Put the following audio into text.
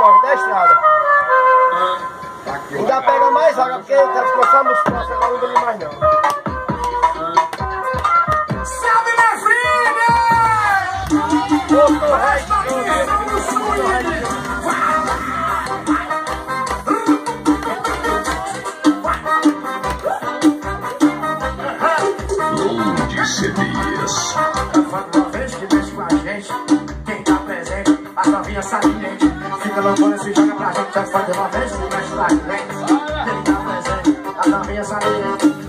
costas da estrada. Ainda pega mais água, porque tá ficou só nos costas, agora não bebe mais não. Salve, minha filha! Ô, Torres, Load CDs. Uma vez que mexe com a gente, novinha saliente. Fica loucona se joga pra gente, já fazer uma vez que mexe a gente. Quem tá presente, a novinha saliente.